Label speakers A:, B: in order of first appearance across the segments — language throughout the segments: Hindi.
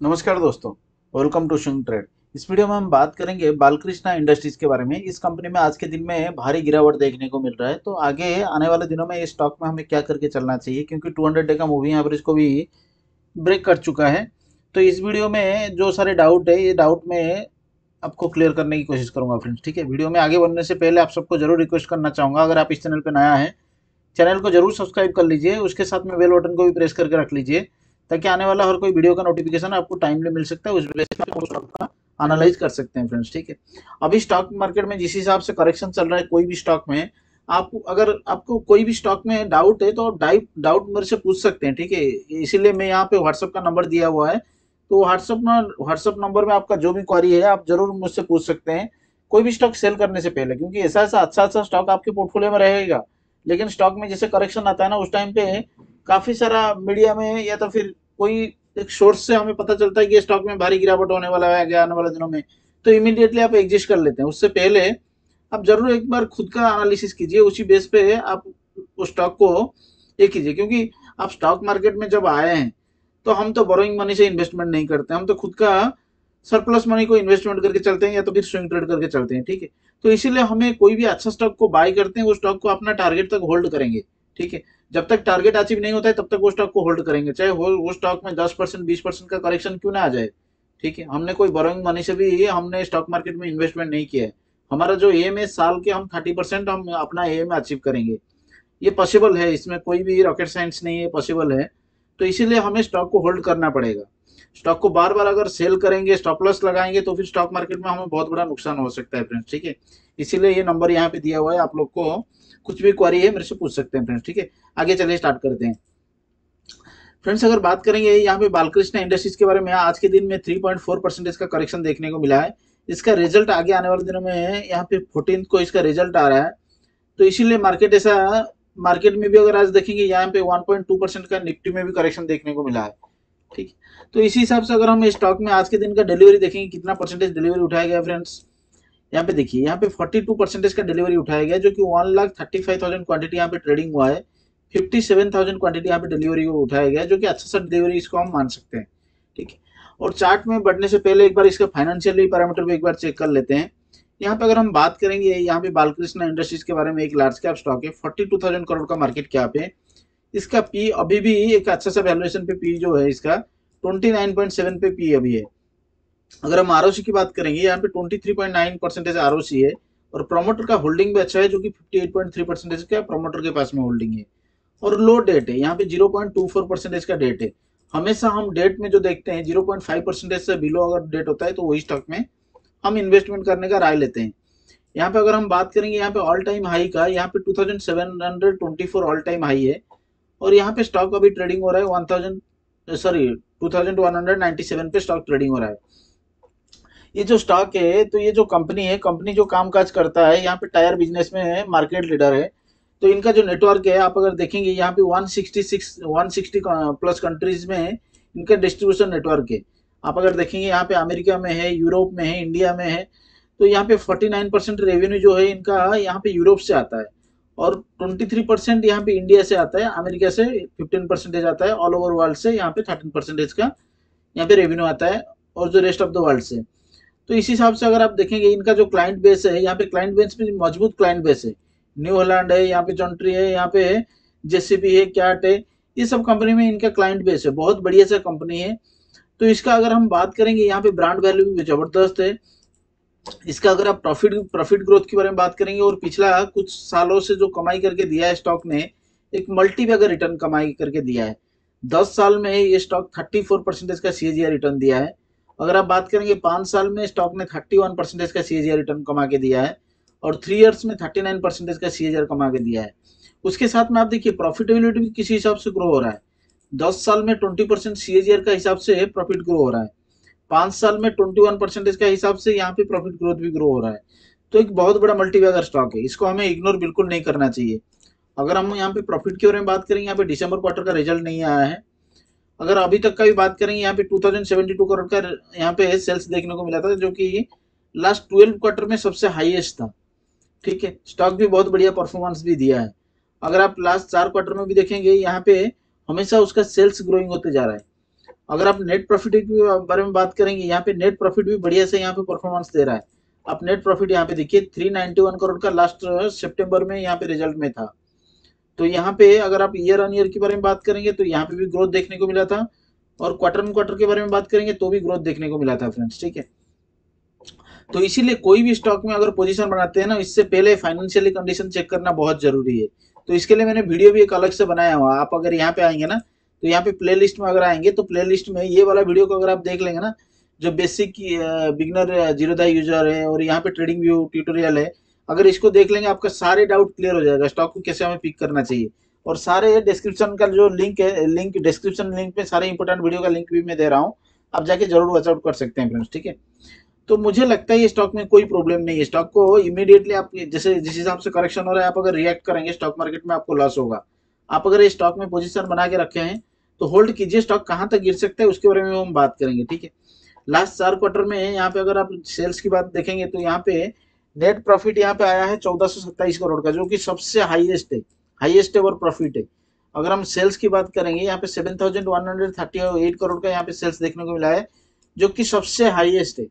A: नमस्कार दोस्तों वेलकम टू शिंग ट्रेड इस वीडियो में हम बात करेंगे बालकृष्णा इंडस्ट्रीज़ के बारे में। इस कंपनी में आज के दिन में भारी गिरावट देखने को मिल रहा है। तो आगे आने वाले दिनों में इस स्टॉक में हमें क्या करके चलना चाहिए, क्योंकि 200 डे का मूविंग एवरेज को भी ब्रेक कर चुका है। तो इस वीडियो में जो सारे डाउट है, ये डाउट में आपको क्लियर करने की कोशिश करूँगा फ्रेंड्स ठीक है? वीडियो में आगे बढ़ने से पहले आप सबको ज़रूर रिक्वेस्ट करना चाहूँगा। अगर आप इस चैनल पर नया है चैनल को ज़रूर सब्सक्राइब कर लीजिए। उसके साथ में बेल बटन को भी प्रेस करके रख लीजिए। ताकि आने वाला हर कोई वीडियो का नोटिफिकेशन आपको टाइमली मिल सकता है, उस बेसिस पे स्टॉक का एनालाइज कर सकते हैं फ्रेंड्स ठीक है? अभी स्टॉक मार्केट में जिस हिसाब से करेक्शन चल रहा है, कोई भी स्टॉक में, आप, अगर आपको कोई भी स्टॉक में डाउट है तो डाउट डाउट मेरे से पूछ सकते हैं, ठीक है? इसीलिए मैं यहाँ पे व्हाट्सअप का नंबर दिया हुआ है। तो व्हाट्सअप व्हाट्सअप नंबर में आपका जो भी क्वारी है, आप ज़रूर मुझसे पूछ सकते हैं। कोई भी स्टॉक सेल करने से पहले, क्योंकि ऐसा ऐसा अच्छा अच्छा स्टॉक आपके पोर्टफोलियो में रहेगा। लेकिन स्टॉक में जैसे करेक्शन आता है ना, उस टाइम पे काफ़ी सारा मीडिया में या तो फिर कोई एक सोर्स से हमें पता चलता है कि स्टॉक में भारी गिरावट होने वाला है आने वाले दिनों में तो इमीडिएटली आप एग्जिस्ट कर लेते हैं। उससे पहले आप ज़रूर एक बार खुद का एनालिसिस कीजिए, उसी बेस पे आप उस स्टॉक को ये कीजिए, क्योंकि आप स्टॉक मार्केट में जब आए हैं तो हम तो बोरोइंग मनी से इन्वेस्टमेंट नहीं करते, हम तो खुद का सरप्लस मनी को इन्वेस्टमेंट करके चलते हैं या तो फिर स्विंग ट्रेड करके चलते हैं, ठीक है? तो इसीलिए हमें कोई भी अच्छा स्टॉक को बाय करते हैं वो स्टॉक को अपना टारगेट तक होल्ड करेंगे, ठीक है? जब तक टारगेट अचीव नहीं होता है, तब तक वो स्टॉक को होल्ड करेंगे, चाहे वो वो स्टॉक में दस परसेंट, बीस परसेंट का करेक्शन क्यों ना आ जाए, ठीक है? हमने कोई बोरोइंग मनी से भी, हमने स्टॉक मार्केट में इन्वेस्टमेंट नहीं किया है। हमारा जो एम है साल के हम थर्टी परसेंट हम अपना एम अचीव करेंगे। ये पॉसिबल है, इसमें कोई भी रॉकेट साइंस नहीं है पॉसिबल है। तो इसीलिए हमें स्टॉक को होल्ड करना पड़ेगा। स्टॉक को बार बार अगर सेल करेंगे, स्टॉप लॉस लगाएँगे तो फिर स्टॉक मार्केट में हमें बहुत बड़ा नुकसान हो सकता है फ्रेंड्स, ठीक है? इसीलिए ये नंबर यहाँ पे दिया हुआ है, आप लोग को कुछ भी क्वारी है, मेरे से पूछ सकते हैं फ्रेंड्स, ठीक है? आगे चलिए स्टार्ट करते हैं। फ्रेंड्स, अगर बात करेंगे यहाँ पे बालकृष्ण इंडस्ट्रीज़ के बारे में, आज के दिन में 3.4 परसेंटेज का करेक्शन देखने को मिला है। इसका रिज़ल्ट आगे आने वाले दिनों में यहाँ पे फोर्टीन को इसका रिज़ल्ट आ रहा है। तो इसीलिए मार्केट ऐसा मार्केट में भी अगर आज देखेंगे, यहाँ पे 1.2 परसेंट का निफ्टी में भी करेक्शन देखने को मिला है। ठीक। तो इसी हिसाब से अगर हम स्टॉक में आज के दिन का डिलीवरी देखेंगे, कितना परसेंटेज डिलीवरी उठाया गया फ्रेंड्स यहाँ पे देखिए, यहाँ पे 42 परसेंटेज का डिलीवरी उठाया गया, जो कि one lakh thirty five thousand quantity यहाँ पे ट्रेडिंग हुआ है। फिफ्टी सेवन थाउज़ेंड क्वांटिटी यहाँ पे डिलीवरी को उठाया गया, जो कि अच्छा सा डिलीवरी इसको हम मान सकते हैं। ठीक है। और चार्ट में बढ़ने से पहले एक बार इसका फाइनेंशियल पैरामीटर भी एक बार चेक कर लेते हैं। यहाँ पे अगर हम बात करेंगे, यहाँ पे बालकृष्ण इंडस्ट्रीज़ के बारे में एक लार्ज कैप स्टॉक है फोर्टी करोड़ का मार्केट कैप है। इसका पी अभी भी एक अच्छा सा वैल्यूएशन पे पी जो है इसका ट्वेंटी नाइन पॉइंट सेवन पे पी अभी है। अगर हम आरओसी की बात करेंगे, यहाँ पे twenty three point nine percentage ROC है और प्रोमोटर का होल्डिंग भी अच्छा है जो कि fifty eight point three percentage का प्रोमोटर के पास में होल्डिंग है। और लो डेट है, यहाँ पे zero point two four percentage का डेट है। हमेशा हम डेट में जो देखते हैं ज़ीरो पॉइंट फाइव परसेंटेज से बिलो अगर डेट होता है तो वही स्टॉक में हम इन्वेस्टमेंट करने का राय लेते हैं। यहाँ पे अगर हम बात करेंगे, यहाँ पे ऑल टाइम हाई का, यहाँ पे two thousand seven hundred twenty four all time high है। और यहाँ पे स्टॉक अभी ट्रेडिंग हो रहा है one thousand sorry two thousand one hundred ninety seven पे स्टॉक ट्रेडिंग हो रहा है। ये जो स्टॉक है तो ये जो कंपनी है कंपनी जो काम काज करता है, यहाँ पे टायर बिज़नेस में है मार्केट लीडर है। तो इनका जो नेटवर्क है, आप अगर देखेंगे, यहाँ पे 166 160 प्लस कंट्रीज़ में इनका डिस्ट्रीब्यूशन नेटवर्क है। आप अगर देखेंगे, यहाँ पे अमेरिका में है, यूरोप में है, इंडिया में है तो यहाँ पे 49 परसेंट रेवेन्यू जो है, इनका यहाँ पे यूरोप से आता है। और 23 परसेंट यहाँ पे इंडिया से आता है अमेरिका से 15 परसेंटेज आता है ऑल ओवर वर्ल्ड से यहाँ पे 13 परसेंटेज का यहाँ पे रेवेन्यू आता है, और जो रेस्ट ऑफ़ द वर्ल्ड से। तो इस हिसाब से अगर आप देखेंगे, इनका जो क्लाइंट बेस है, यहाँ पे क्लाइंट बेस भी मज़बूत क्लाइंट बेस है। न्यू होलैंड है, यहाँ पे जॉन्ट्री है, यहाँ पे है जेसीबी है कैट है, ये सब कंपनी में इनका क्लाइंट बेस है। बहुत बढ़िया सा कंपनी है। तो इसका अगर हम बात करेंगे, यहाँ पे ब्रांड वैल्यू भी ज़बरदस्त है। इसका अगर आप प्रॉफिट प्रॉफिट ग्रोथ के बारे में बात करेंगे और पिछला कुछ सालों से जो कमाई करके दिया है स्टॉक ने, एक मल्टी बैगर रिटर्न कमाई करके दिया है, दस साल में ये स्टॉक थर्टी फोर परसेंटेज का सी रिटर्न दिया है। अगर आप बात करेंगे पाँच साल में स्टॉक ने थर्टी वन परसेंटेज का सी रिटर्न कमा के दिया है और थ्री इयर्स में थर्टी नाइन परसेंटेज का सी कमा के दिया है। उसके साथ में आप देखिए प्रॉफिटेबिलिटी भी किसी हिसाब से ग्रो हो रहा है। दस साल में ट्वेंटी परसेंट सी का हिसाब से प्रॉफिट ग्रो हो रहा है। पाँच साल में ट्वेंटी वन परसेंटेज का हिसाब से यहाँ पे प्रॉफिट ग्रोथ भी ग्रो हो रहा है। तो एक बहुत बड़ा मल्टीवैगर स्टॉक है। इसको हमें इग्नोर बिल्कुल नहीं करना चाहिए। अगर हम यहाँ पे प्रॉफिट के बारे में बात करें, यहाँ पे दिसंबर क्वार्टर का रिज़ल्ट नहीं आया है। अगर अभी तक का भी बात करेंगे यहाँ पे two thousand seventy two crore का यहाँ पे सेल्स देखने को मिला था, जो कि लास्ट ट्वेल्व क्वार्टर में सबसे हाईएस्ट था। ठीक है? स्टॉक भी बहुत बढ़िया परफॉर्मेंस भी दिया है। अगर आप लास्ट चार क्वार्टर में भी देखेंगे, यहाँ पे हमेशा उसका सेल्स ग्रोइंग होते जा रहा है। अगर आप नेट प्रॉफिट के बारे में बात करेंगे, यहाँ पे नेट प्रॉफिट भी बढ़िया से यहाँ पे परफॉर्मेंस दे रहा है। आप नेट प्रॉफिट यहाँ पे देखिए 391 करोड़ का लास्ट सितंबर में यहाँ पे रिज़ल्ट में था। तो यहाँ पे अगर आप ईयर ऑन ईयर के बारे में बात करेंगे तो यहाँ पे भी ग्रोथ देखने को मिला था। और क्वार्टर ऑन क्वार्टर के बारे में बात करेंगे तो भी ग्रोथ देखने को मिला था फ्रेंड्स ठीक है? तो इसीलिए कोई भी स्टॉक में अगर पोजीशन बनाते हैं ना, इससे पहले फाइनेंशियली कंडीशन चेक करना बहुत ज़रूरी है। तो इसके लिए मैंने वीडियो भी एक अलग से बनाया हुआ आप अगर यहाँ पे आएँगे ना तो यहाँ पे प्ले में अगर आएँगे तो प्ले में ये वाला वीडियो को अगर आप देख लेंगे ना, जो बेसिक बिगनर जीरोदाई यूज़र है और यहाँ पे ट्रेडिंग व्यू ट्यूटोरियल है, अगर इसको देख लेंगे, आपका सारे डाउट क्लियर हो जाएगा स्टॉक को कैसे हमें पिक करना चाहिए। और सारे डिस्क्रिप्शन का जो लिंक है लिंक डिस्क्रिप्शन लिंक में सारे इंपोर्टेंट वीडियो का लिंक भी मैं दे रहा हूँ, आप जाके ज़रूर वॉचआउट कर सकते हैं फ्रेंड्स ठीक है? तो मुझे लगता है ये स्टॉक में कोई प्रॉब्लम नहीं है। स्टॉक को इमीडिएटली आप, जैसे जिस हिसाब से करेक्शन हो रहा है, आप अगर रिएक्ट करेंगे स्टॉक मार्केट में आपको लॉस होगा। आप अगर ये स्टॉक में पोजिशन बना के रखे हैं तो होल्ड कीजिए स्टॉक कहाँ तक गिर सकता है, उसके बारे में हम बात करेंगे, ठीक है? लास्ट चार क्वार्टर में यहाँ पे अगर आप सेल्स की बात देखेंगे तो यहाँ पे नेट प्रॉफिट यहाँ पे आया है चौदह करोड़ का, जो कि सबसे हाईएस्ट है हाईएस्ट एवर प्रॉफिट है। अगर हम सेल्स की बात करेंगे, यहाँ पे seven thousand one hundred thirty eight crore का यहाँ पे सेल्स देखने को मिला है, जो कि सबसे हाईएस्ट है।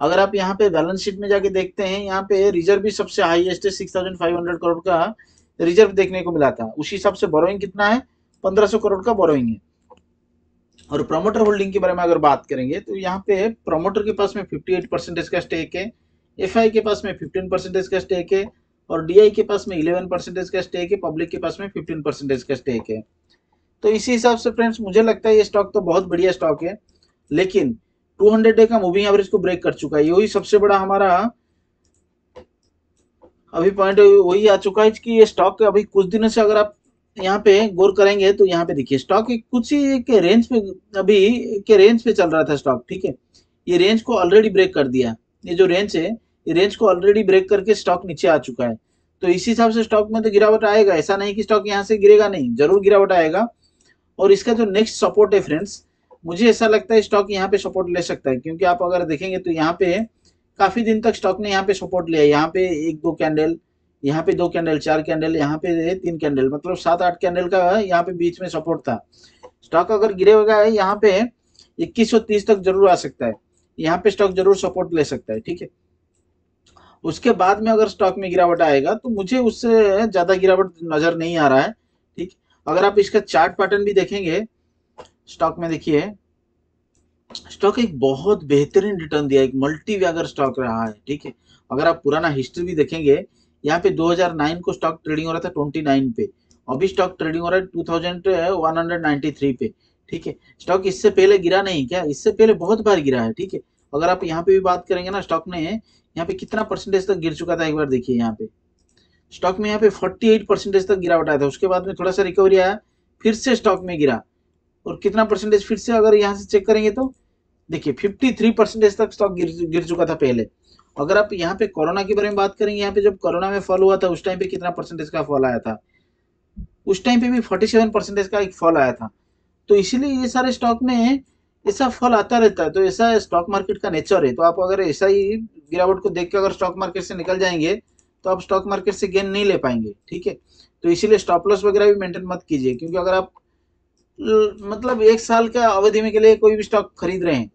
A: अगर आप यहाँ पे बैलेंस शीट में जाके देखते हैं, यहाँ पे रिज़र्व भी सबसे हाईएस्ट है सिक्स करोड़ का। रिज़र्व देखने को मिला था उसी हिसाब से बोरोइंग कितना है? पंद्रह सौ करोड़ का बोरोइंग है। और प्रोमोटर होल्डिंग के बारे में अगर बात करेंगे तो यहाँ पे प्रोमोटर के पास में 58 परसेंटेज का स्टेक है एफआई के पास में 15 परसेंटेज का स्टेक है, और डीआई के पास में 11 परसेंटेज का स्टेक है पब्लिक के पास में 15 परसेंटेज का स्टेक है। तो इसी हिसाब से फ्रेंड्स मुझे लगता है ये स्टॉक तो बहुत बढ़िया स्टॉक है, लेकिन 200 डे का मूविंग एवरेज को ब्रेक कर चुका है। यही सबसे बड़ा हमारा अभी पॉइंट वही आ चुका है कि ये स्टॉक अभी कुछ दिनों से अगर आप यहाँ पे गौर करेंगे तो यहाँ पे देखिए स्टॉक कुछ ही के रेंज पे, अभी के रेंज पे चल रहा था स्टॉक ठीक है? ये रेंज को ऑलरेडी ब्रेक कर दिया। ये जो रेंज है, ये रेंज को ऑलरेडी ब्रेक करके स्टॉक नीचे आ चुका है। तो इसी हिसाब से स्टॉक में तो गिरावट आएगा। ऐसा नहीं कि स्टॉक यहाँ से गिरेगा नहीं, ज़रूर गिरावट आएगा। और इसका जो नेक्स्ट सपोर्ट है फ्रेंड्स मुझे ऐसा लगता है स्टॉक यहाँ पे सपोर्ट ले सकता है। क्योंकि आप अगर देखेंगे तो यहाँ पे काफ़ी दिन तक स्टॉक ने यहाँ पे सपोर्ट लिया यहाँ पे एक दो कैंडल यहाँ पे दो कैंडल चार कैंडल यहाँ पे तीन कैंडल मतलब सात आठ कैंडल का यहाँ पे बीच में सपोर्ट था। स्टॉक अगर गिरेगा यहाँ पे इक्कीस तक ज़रूर आ सकता है। यहाँ पे स्टॉक ज़रूर सपोर्ट ले सकता है, ठीक है? उसके बाद में अगर स्टॉक में गिरावट आएगा तो मुझे उससे ज़्यादा गिरावट नज़र नहीं आ रहा है, ठीक? अगर आप इसका चार्ट पैटर्न भी देखेंगे स्टॉक में देखिए स्टॉक एक बहुत बेहतरीन रिटर्न दिया, एक मल्टी व्यागर स्टॉक रहा है, ठीक है? अगर आप पुराना हिस्ट्री भी देखेंगे, यहाँ पे 2009 को स्टॉक ट्रेडिंग हो रहा था 29 पे, अभी स्टॉक ट्रेडिंग हो रहा है 2193 पे, ठीक है? स्टॉक इससे पहले गिरा नहीं, क्या? इससे पहले बहुत बार गिरा है, ठीक है? अगर आप यहाँ पे भी बात करेंगे ना, स्टॉक ने यहाँ पे कितना परसेंटेज तक गिर चुका था, एक बार देखिए यहाँ पे। स्टॉक में यहाँ पे 48 परसेंटेज तक गिरावट आया था, उसके बाद में थोड़ा सा रिकवरी आया, फिर से स्टॉक में गिरा। और कितना परसेंटेज फिर से अगर यहाँ से चेक करेंगे तो? देखिए 53 परसेंटेज तक स्टॉक गिर गिर चुका था पहले। अगर आप यहाँ पे कोरोना के बारे में बात करेंगे यहाँ पे जब कोरोना में फॉल हुआ था, उस टाइम पे कितना परसेंटेज का फॉल आया था? उस टाइम पे भी 47 परसेंटेज का एक फॉल आया था। तो इसीलिए ये सारे स्टॉक में ऐसा फॉल आता रहता है। तो ऐसा स्टॉक मार्केट का नेचर है। तो आप अगर ऐसा ही गिरावट को देख के अगर स्टॉक मार्केट से निकल जाएँगे तो आप स्टॉक मार्केट से गेन नहीं ले पाएँगे। ठीक है? तो इसीलिए स्टॉप लॉस वगैरह भी मेंटेन मत कीजिए। क्योंकि अगर आप मतलब एक साल का अवधि में के लिए कोई भी स्टॉक खरीद रहे हैं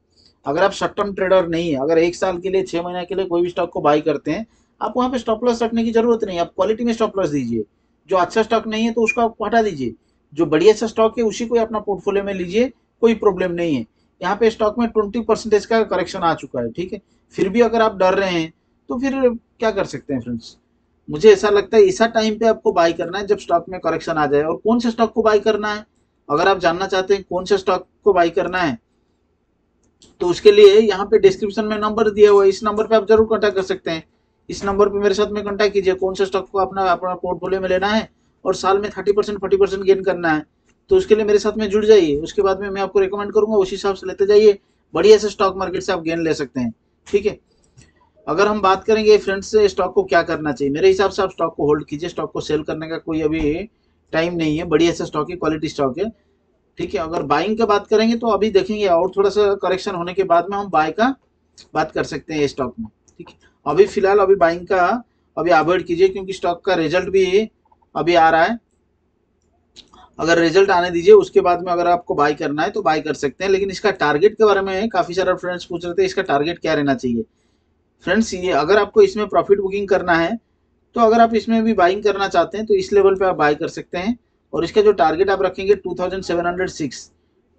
A: अगर आप शॉर्ट टर्म ट्रेडर नहीं है, अगर एक साल के लिए, छह महीने के लिए कोई भी स्टॉक को बाई करते हैं, आप वहाँ पे स्टॉप लॉस रखने की ज़रूरत नहीं, आप क्वालिटी में स्टॉप लॉस दीजिए। जो अच्छा स्टॉक नहीं है तो उसको आप हटा दीजिए। जो बढ़िया सा स्टॉक है, उसी को अपना पोर्टफोलियो में लीजिए, कोई प्रॉब्लम नहीं है। यहाँ पे स्टॉक में ट्वेंटी परसेंटेज का करेक्शन आ चुका है, ठीक है? फिर भी अगर आप डर रहे हैं तो फिर क्या कर सकते हैं फ्रेंड्स मुझे ऐसा लगता है, ऐसा टाइम पे आपको बाई करना है, जब स्टॉक में करेक्शन आ जाए। और कौन से स्टॉक को बाई करना है? अगर आप जानना चाहते हैं कौन से स्टॉक को बाई करना है तो उसके लिए यहाँ पे डिस्क्रिप्शन में नंबर दिया हुआ है। इस नंबर पे आप ज़रूर कॉन्टैक्ट कर सकते हैं। इस नंबर पे मेरे साथ में कॉन्टैक्ट कीजिए। कौन से स्टॉक को अपना अपना पोर्टफोलियो में लेना है और साल में thirty percent forty percent gain करना है। तो उसके लिए मेरे साथ में जुड़ जाइए। उसके बाद में मैं आपको रिकमेंड करूँगा। उसी हिसाब से लेते जाइए। बढ़िया से स्टॉक मार्केट से आप गेन ले सकते हैं। ठीक है? अगर हम बात करेंगे फ्रेंड्स स्टॉक को क्या करना चाहिए, मेरे हिसाब से आप स्टॉक को होल्ड कीजिए। स्टॉक को सेल करने का कोई अभी टाइम नहीं है। बढ़िया से स्टॉक है क्वालिटी स्टॉक है। ठीक है, अगर बाइंग का बात करेंगे तो अभी देखेंगे, और थोड़ा सा करेक्शन होने के बाद में हम बाय का बात कर सकते हैं स्टॉक में, ठीक है। अभी फ़िलहाल अभी बाइंग का अभी अवॉइड कीजिए, क्योंकि स्टॉक का रिज़ल्ट भी अभी आ रहा है। अगर रिज़ल्ट आने दीजिए, उसके बाद में अगर आपको बाय करना है तो बाय कर सकते हैं, लेकिन इसका टारगेट के बारे में काफ़ी सारे फ्रेंड्स पूछ रहे थे, इसका टारगेट क्या रहना चाहिए। फ्रेंड्स ये अगर आपको इसमें प्रॉफिट बुकिंग करना है तो अगर आप इसमें भी बाइंग करना चाहते हैं तो इस लेवल पे आप बाय कर सकते हैं। और इसका जो टारगेट आप रखेंगे 2706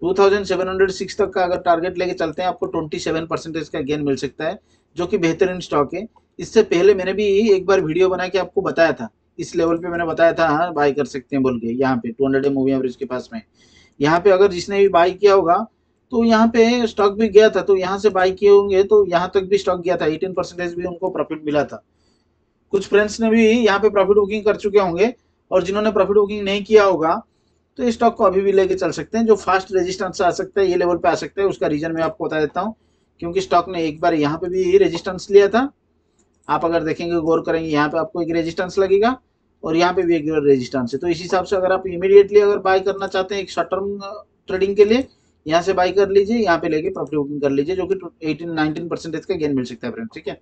A: 2706 तक का अगर टारगेट लेके चलते हैं, आपको 27 परसेंटेज का गेन मिल सकता है, जो कि बेहतरीन स्टॉक है। इससे पहले मैंने भी एक बार वीडियो बना के आपको बताया था। इस लेवल पे मैंने बताया था हाँ बाई कर सकते हैं बोल के, यहाँ पे टू हंड्रेड मूवी एवरेज के पास में। यहाँ पे अगर जिसने भी बाई किया होगा तो यहाँ पे स्टॉक भी गया था तो यहाँ से बाई किए होंगे तो यहाँ तक भी स्टॉक गया था एटीन परसेंटेज भी उनको प्रॉफिट मिला था। कुछ फ्रेंड्स ने भी यहाँ पे प्रॉफिट बुकिंग कर चुके होंगे और जिन्होंने प्रॉफिट बुकिंग नहीं किया होगा तो इस स्टॉक को अभी भी लेके चल सकते हैं। जो फास्ट रेजिस्टेंस आ सकता है, ये लेवल पे आ सकता है। उसका रीजन मैं आपको बता देता हूँ, क्योंकि स्टॉक ने एक बार यहाँ पे भी रेजिस्टेंस लिया था। आप अगर देखेंगे, गौर करेंगे, यहाँ पे आपको एक रेजिस्टेंस लगेगा और यहाँ पे भी एक रेजिस्टेंस है। तो इस हिसाब से अगर आप इमीडिएटली अगर बाय करना चाहते हैं एक शॉर्ट टर्म ट्रेडिंग के लिए, यहाँ से बाय कर लीजिए, यहाँ पे लेके प्रॉफिट बुकिंग कर लीजिए, जो कि एटीन नाइनटीन परसेंटेज का गेन मिल सकता है फ्रेंड्स ठीक है?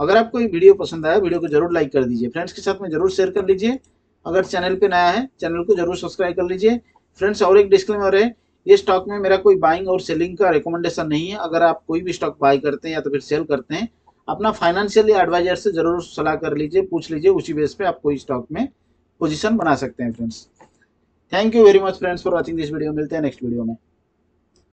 A: अगर आपको वीडियो पसंद आया वीडियो को ज़रूर लाइक कर दीजिए। फ्रेंड्स के साथ में ज़रूर शेयर कर लीजिए। अगर चैनल पे नया है, चैनल को ज़रूर सब्सक्राइब कर लीजिए। फ्रेंड्स, और एक डिस्क्लेमर है, ये स्टॉक में मेरा कोई बाइंग और सेलिंग का रिकमेंडेशन नहीं है। अगर आप कोई भी स्टॉक बाय करते हैं या तो फिर सेल करते हैं, अपना फाइनेंशियल एडवाइजर से ज़रूर सलाह कर लीजिए, पूछ लीजिए, उसी बेस पे आप कोई स्टॉक में पोजीशन बना सकते हैं friends thank you very much friends for watching this video मिलते हैं नेक्स्ट वीडियो में।